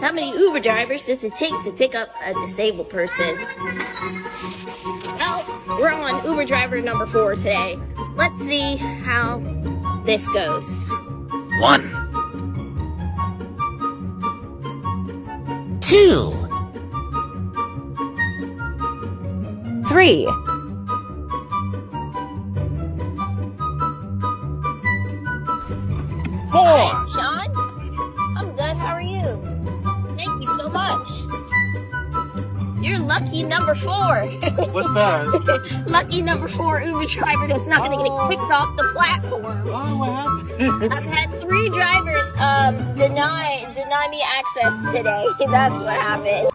How many Uber drivers does it take to pick up a disabled person? Oh, we're on Uber driver number four today. Let's see how this goes. One. Two. Three. Four. Sean? I'm good. How are you You're lucky number four. What's that? lucky number four Uber driver that's not going to get kicked off the platform. Oh, what happened? I've had three drivers um, deny deny me access today. That's what happened.